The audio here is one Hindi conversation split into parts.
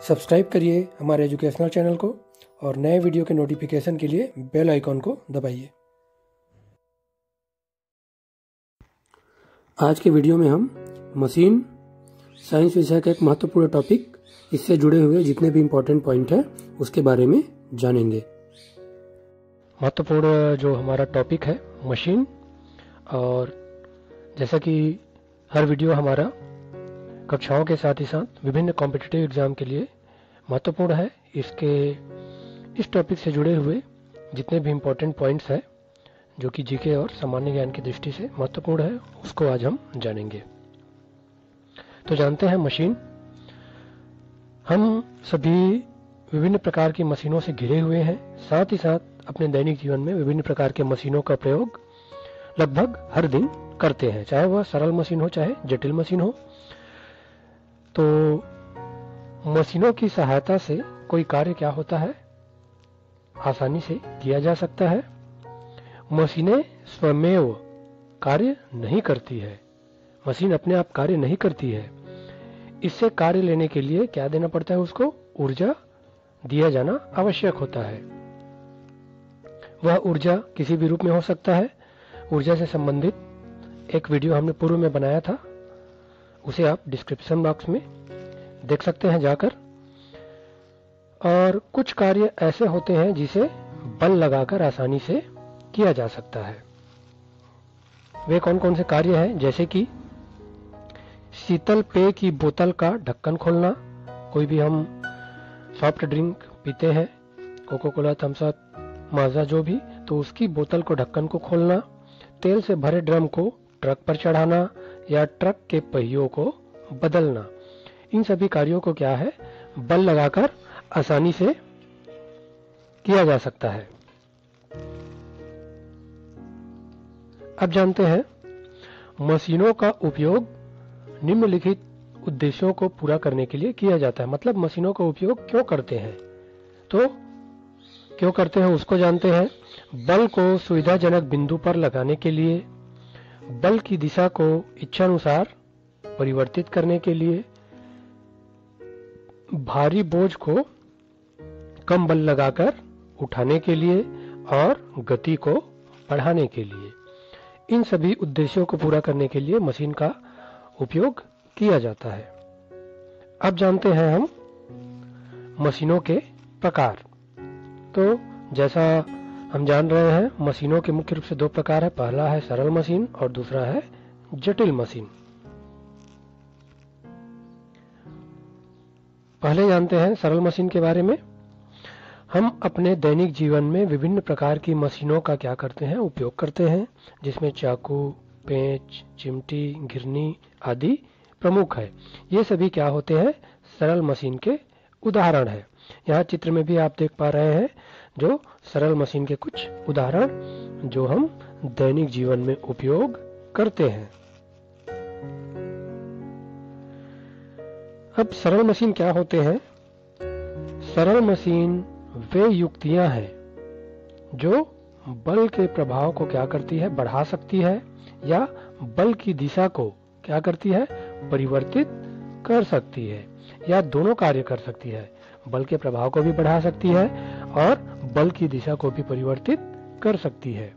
सब्सक्राइब करिए हमारे एजुकेशनल चैनल को और नए वीडियो के नोटिफिकेशन के लिए बेल आइकॉन को दबाइए। आज के वीडियो में हम मशीन साइंस विषय का एक महत्वपूर्ण टॉपिक इससे जुड़े हुए जितने भी इम्पोर्टेंट पॉइंट है, उसके बारे में जानेंगे। महत्वपूर्ण जो हमारा टॉपिक है मशीन और जैसा कि हर वीडियो हमारा कक्षाओं के साथ ही साथ विभिन्न कॉम्पिटिटिव एग्ज़ाम के लिए महत्वपूर्ण है। इसके, इस टॉपिक से जुड़े हुए जितने भी इम्पोर्टेंट पॉइंट्स हैं, जो कि जीके और सामान्य ज्ञान की दृष्टि से महत्वपूर्ण है, उसको आज हम जानेंगे। तो जानते हैं मशीन हम सभी विभिन्न प्रकार की मशीनों से घिरे हुए हैं। साथ ही साथ अपने दैनिक जीवन में विभिन्न प्रकार के मशीनों का प्रयोग लगभग हर दिन करते हैं। चाहे वह सरल मशीन हो, चाहे जटिल मशीन हो तो मशीनों की सहायता से कोई कार्य क्या होता है? आसानी से किया जा सकता है। मशीनें स्वमेव कार्य नहीं करती है। मशीन अपने आप कार्य नहीं करती है। इससे कार्य लेने के लिए क्या देना पड़ता है उसको? ऊर्जा दिया जाना आवश्यक होता है। वह ऊर्जा किसी भी रूप में हो सकता है। ऊर्जा से संबंधित एक वीडियो हमने पूर्व में बनाया था। उसे आप डिस्क्रिप्शन बॉक्स में देख सकते हैं जाकर। और कुछ कार्य ऐसे होते हैं जिसे बल लगाकर आसानी से किया जा सकता है। वे कौन कौन से कार्य हैं? जैसे कि शीतल पेय की बोतल का ढक्कन खोलना, कोई भी हम सॉफ्ट ड्रिंक पीते हैं कोको कोला थम्सअप माजा जो भी तो उसकी बोतल को ढक्कन को खोलना, तेल से भरे ड्रम को ट्रक पर चढ़ाना या ट्रक के पहियों को बदलना। इन सभी कार्यों को क्या है? बल लगाकर आसानी से किया जा सकता है। अब जानते हैं, मशीनों का उपयोग निम्नलिखित उद्देश्यों को पूरा करने के लिए किया जाता है। मतलब मशीनों का उपयोग क्यों करते हैं? तो क्यों करते हैं उसको जानते हैं, बल को सुविधाजनक बिंदु पर लगाने के लिए बल की दिशा को इच्छानुसार परिवर्तित करने के लिए भारी बोझ को कम बल लगाकर उठाने के लिए और गति को बढ़ाने के लिए। इन सभी उद्देश्यों को पूरा करने के लिए मशीन का उपयोग किया जाता है। अब जानते हैं हम मशीनों के प्रकार। तो जैसा हम जान रहे हैं, मशीनों के मुख्य रूप से दो प्रकार है। पहला है सरल मशीन और दूसरा है जटिल मशीन। पहले जानते हैं सरल मशीन के बारे में। हम अपने दैनिक जीवन में विभिन्न प्रकार की मशीनों का क्या करते हैं, उपयोग करते हैं, जिसमें चाकू, पेंच, चिमटी, घिरनी आदि प्रमुख है। ये सभी क्या होते हैं? सरल मशीन के उदाहरण है। यहाँ चित्र में भी आप देख पा रहे हैं जो सरल मशीन के कुछ उदाहरण जो हम दैनिक जीवन में उपयोग करते हैं। अब सरल मशीन क्या होते हैं? सरल मशीन वे युक्तियाँ हैं जो बल के प्रभाव को क्या करती है? बढ़ा सकती है या बल की दिशा को क्या करती है? परिवर्तित कर सकती है या दोनों कार्य कर सकती है। बल के प्रभाव को भी बढ़ा सकती है और बल की दिशा को भी परिवर्तित कर सकती है।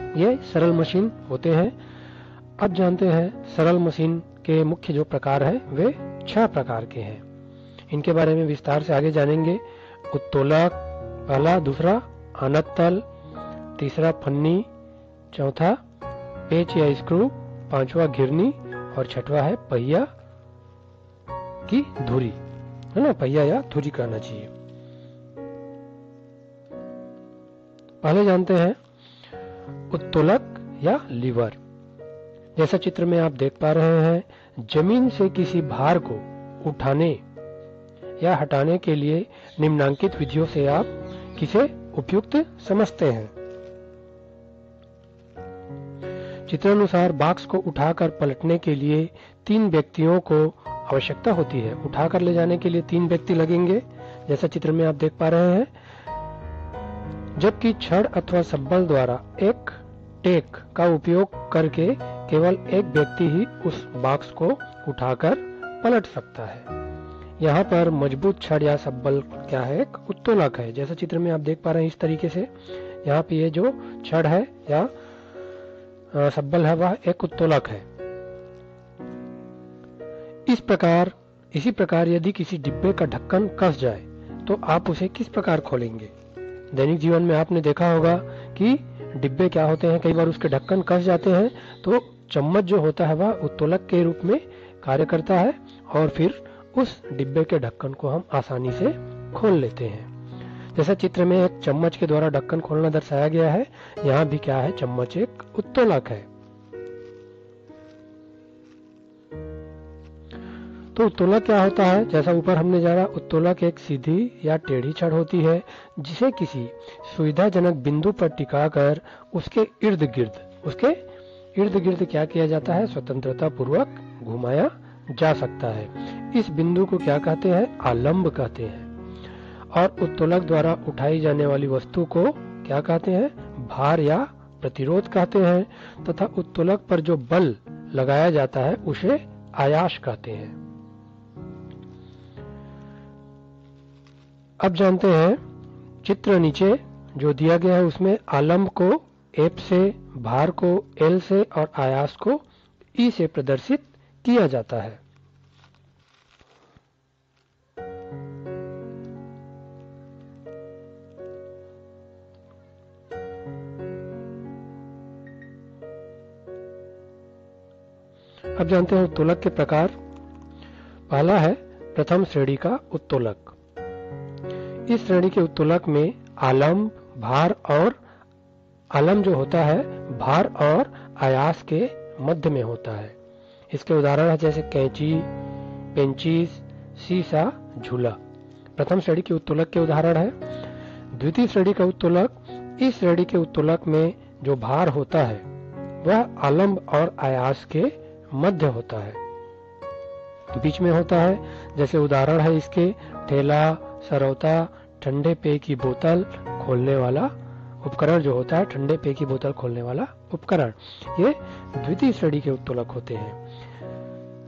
ये सरल मशीन होते हैं। अब जानते हैं, सरल मशीन के मुख्य जो प्रकार है, वे छह प्रकार के हैं। इनके बारे में विस्तार से आगे जानेंगे। उत्तोलक, पहला, दूसरा अनतल तीसरा, फन्नी, चौथा, पेच या स्क्रू, पांचवा, घिरनी और छठवा है पहिया की धुरी। है ना? पहिया या धुरी कहना चाहिए। पहले जानते हैं, उत्तोलक या लीवर। जैसा चित्र में आप देख पा रहे हैं, ज़मीन से किसी भार को उठाने या हटाने के लिए निम्नांकित विधियों से आप किसे उपयुक्त समझते हैं? चित्रानुसार बॉक्स को उठाकर पलटने के लिए तीन व्यक्तियों को आवश्यकता होती है। उठाकर ले जाने के लिए तीन व्यक्ति लगेंगे। जैसा चित्र में आप देख पा रहे हैं जबकि छड़ अथवा सब्बल द्वारा एक टेक का उपयोग करके केवल एक व्यक्ति ही उस बॉक्स को उठाकर पलट सकता है। यहाँ पर मज़बूत छड़ या सब्बल क्या है उत्तोलक है। जैसा चित्र में आप देख पा रहे हैं इस तरीके से, यहाँ पे ये जो छड़ है या सब्बल है, वह एक उत्तोलक है। इस प्रकार, इसी प्रकार यदि किसी डिब्बे का ढक्कन कस जाए तो आप उसे किस प्रकार खोलेंगे? दैनिक जीवन में आपने देखा होगा कि डिब्बे क्या होते हैं? कई बार उसके ढक्कन कस जाते हैं तो चम्मच जो होता है वह उत्तोलक के रूप में कार्य करता है और फिर उस डिब्बे के ढक्कन को हम आसानी से खोल लेते हैं। जैसा चित्र में एक चम्मच के द्वारा ढक्कन खोलना दर्शाया गया है, यहाँ भी क्या है? चम्मच एक उत्तोलक है। तो उत्तोलक क्या होता है? जैसा ऊपर हमने जाना, उत्तोलक एक सीधी या टेढ़ी छड़ होती है, जिसे किसी सुविधाजनक बिंदु पर टिकाकर उसके इर्द गिर्द, उसके इर्द गिर्द क्या किया जाता है? स्वतंत्रता पूर्वक घुमाया जा सकता है। इस बिंदु को क्या कहते हैं? आलंब कहते हैं। और उत्तोलक द्वारा उठाई जाने वाली वस्तु को क्या कहते हैं? भार या प्रतिरोध कहते हैं, तथा उत्तोलक पर जो बल लगाया जाता है, उसे आयास कहते हैं। अब जानते हैं, चित्र नीचे जो दिया गया है उसमें आलम्ब को एप से, भार को एल से और आयास को ई से प्रदर्शित किया जाता है। अब जानते हैं उत्तोलक के प्रकार। पहला है प्रथम श्रेणी का उत्तोलक। इस श्रेणी के उत्तोलक में आलम भार और आलम जो होता है, भार और आयास के मध्य में होता है। इसके उदाहरण है जैसे कैंची, पेंचीस, सीसा, झूला। प्रथम श्रेणी के उत्तोलक के उदाहरण है। द्वितीय श्रेणी का उत्तोलक, इस श्रेणी के उत्तोलक में जो भार होता है, वह आलम्ब और आयास के मध्य होता है। बीच में होता है, जैसे उदाहरण है इसके ठेला सरौता ठंडे पेय की बोतल खोलने वाला उपकरण जो होता है, ठंडे पेय की बोतल खोलने वाला उपकरण, ये द्वितीय श्रेणी के उत्तोलक होते हैं।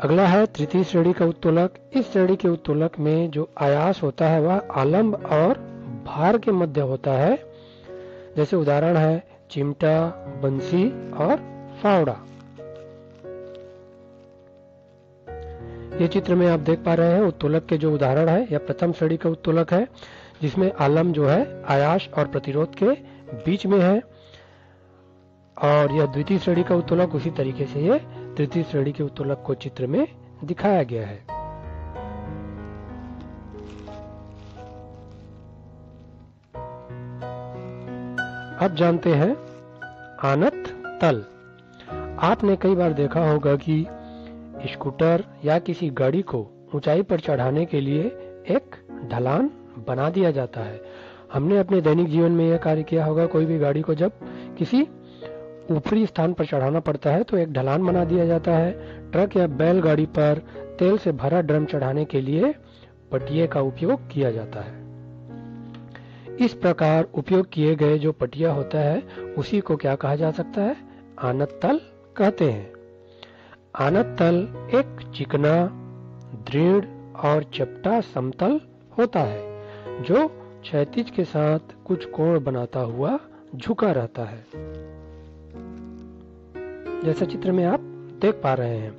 अगला है तृतीय श्रेणी का उत्तोलक। इस श्रेणी के उत्तोलक में जो आयास होता है, वह आलम्ब और भार के मध्य होता है। जैसे उदाहरण है, चिमटा, बंसी और फावड़ा। ये चित्र में आप देख पा रहे हैं, उत्तोलक के जो उदाहरण है, यह प्रथम श्रेणी का उत्तोलक है। जिसमें आलम जो है, आयाश और प्रतिरोध के बीच में है। और यह द्वितीय श्रेणी का उत्तोलक, उसी तरीके से ये तृतीय श्रेणी के उत्तोलक को चित्र में दिखाया गया है। अब जानते हैं आनत तल। आपने कई बार देखा होगा कि स्कूटर या किसी गाड़ी को ऊंचाई पर चढ़ाने के लिए एक ढलान बना दिया जाता है। हमने अपने दैनिक जीवन में यह कार्य किया होगा, कोई भी गाड़ी को जब किसी ऊपरी स्थान पर चढ़ाना पड़ता है तो एक ढलान बना दिया जाता है। ट्रक या बैलगाड़ी पर तेल से भरा ड्रम चढ़ाने के लिए पटिए का उपयोग किया जाता है। इस प्रकार उपयोग किए गए जो पटिया होता है, उसी को क्या कहा जा सकता है? आनत तल कहते हैं। आनत तल एक चिकना, दृढ़ और चपटा समतल होता है। जो क्षैतिज के साथ कुछ कोण बनाता हुआ झुका रहता है। जैसा चित्र में आप देख पा रहे हैं,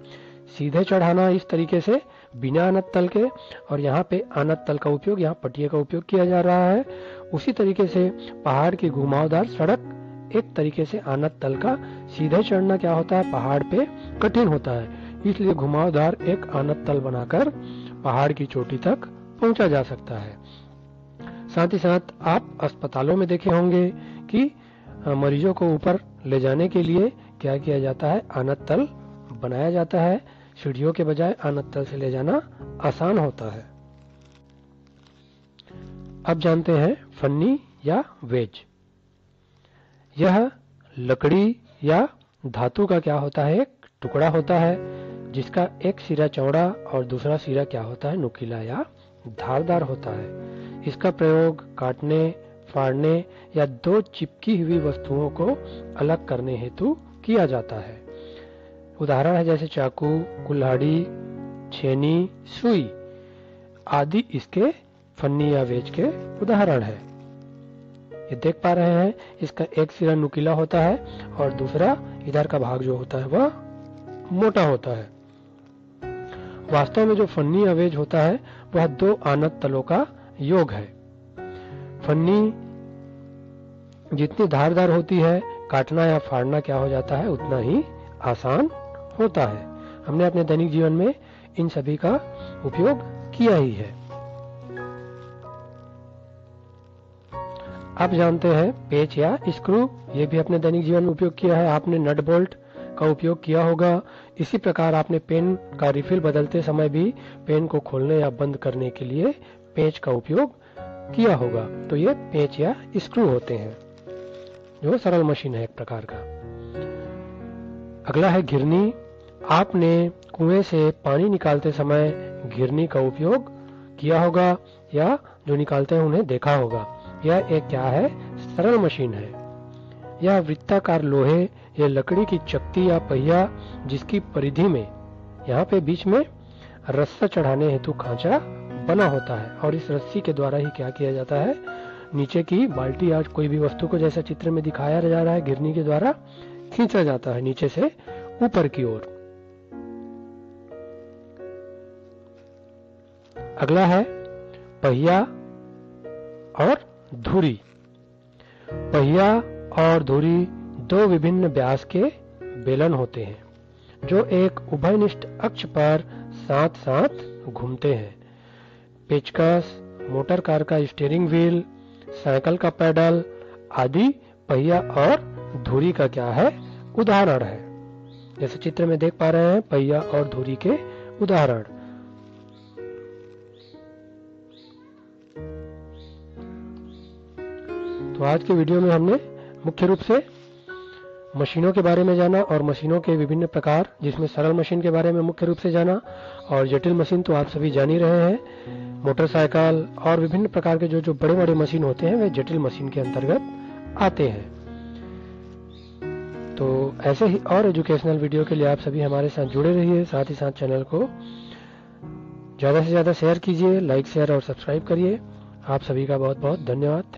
सीधे चढ़ाना इस तरीके से बिना अनत तल के और यहाँ पे अनत तल का उपयोग, यहाँ पटिए का उपयोग किया जा रहा है। उसी तरीके से पहाड़ की घुमावदार सड़क एक तरीके से आनत तल का सीधे चढ़ना क्या होता है? पहाड़ पे कठिन होता है। इसलिए घुमावदार एक आनत तल बनाकर पहाड़ की चोटी तक पहुँचा जा सकता है। साथ ही साथ आप अस्पतालों में देखे होंगे कि मरीजों को ऊपर ले जाने के लिए क्या किया जाता है? आनत तल बनाया जाता है। सीढ़ियों के बजाय आनत तल से ले जाना आसान होता है। अब जानते हैं फन्नी या वेज। यह लकड़ी या धातु का क्या होता है? एक टुकड़ा होता है, जिसका एक सिरा चौड़ा और दूसरा सिरा क्या होता है? नुकीला या धारदार होता है। इसका प्रयोग काटने, फाड़ने या दो चिपकी हुई वस्तुओं को अलग करने हेतु किया जाता है। उदाहरण है जैसे चाकू, कुल्हाड़ी, छेनी, सुई आदि इसके फन्नी या वेज के उदाहरण है। ये देख पा रहे हैं, इसका एक सिरा नुकीला होता है और दूसरा इधर का भाग जो होता है वह मोटा होता है। वास्तव में जो फन्नी अवेज होता है, वह दो आनत तलों का योग है। फन्नी जितनी धारदार होती है, काटना या फाड़ना क्या हो जाता है, उतना ही आसान होता है। हमने अपने दैनिक जीवन में इन सभी का उपयोग किया ही है। आप जानते हैं, पेच या स्क्रू, ये भी अपने दैनिक जीवन में उपयोग किया है। आपने नट बोल्ट का उपयोग किया होगा। इसी प्रकार आपने पेन का रिफिल बदलते समय भी पेन को खोलने या बंद करने के लिए पेच का उपयोग किया होगा। तो ये पेच या स्क्रू होते हैं, जो सरल मशीन है एक प्रकार का। अगला है घिरनी। आपने कुएँ से पानी निकालते समय घिरनी का उपयोग किया होगा या जो निकालते हैं उन्हें देखा होगा। यह एक क्या है? सरल मशीन है। यह वृत्ताकार लोहे या लकड़ी की चक्ति या पहिया जिसकी परिधि में, यहाँ पे बीच में रस्सा चढ़ाने हेतु खांचा बना होता है और इस रस्सी के द्वारा ही क्या किया जाता है? नीचे की बाल्टी या कोई भी वस्तु को जैसा चित्र में दिखाया जा रहा है, गिरनी के द्वारा खींचा जाता है नीचे से ऊपर की ओर। अगला है पहिया और धुरी। पहिया और धुरी दो विभिन्न व्यास के बेलन होते हैं, जो एक उभयनिष्ठ अक्ष पर साथ साथ घूमते हैं। पेचकस, मोटर कार का स्टीयरिंग व्हील साइकिल का पैडल आदि, पहिया और धुरी का क्या है? उदाहरण है। जैसे चित्र में देख पा रहे हैं, पहिया और धुरी के उदाहरण। तो आज के वीडियो में हमने मुख्य रूप से मशीनों के बारे में जाना और मशीनों के विभिन्न प्रकार, जिसमें सरल मशीन के बारे में मुख्य रूप से जाना। और जटिल मशीन तो आप सभी जान ही रहे हैं। मोटरसाइकिल और विभिन्न प्रकार के जो जो बड़े बड़े मशीन होते हैं, वे जटिल मशीन के अंतर्गत आते हैं। तो ऐसे ही और एजुकेशनल वीडियो के लिए आप सभी हमारे साथ जुड़े रहिए, साथ ही साथ चैनल को ज़्यादा से ज़्यादा शेयर कीजिए लाइक शेयर और सब्सक्राइब करिए। आप सभी का बहुत बहुत धन्यवाद।